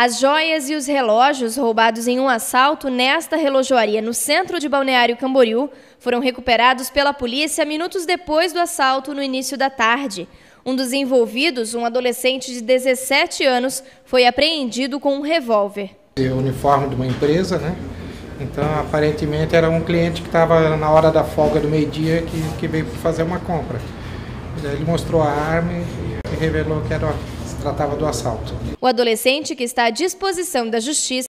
As joias e os relógios roubados em um assalto nesta relojoaria no centro de Balneário Camboriú foram recuperados pela polícia minutos depois do assalto no início da tarde. Um dos envolvidos, um adolescente de 17 anos, foi apreendido com um revólver. O uniforme de uma empresa, né? Então, aparentemente, era um cliente que estava na hora da folga do meio-dia que, que veio fazer uma compra. Ele mostrou a arma e revelou que era, tratava do assalto. O adolescente, que está à disposição da justiça,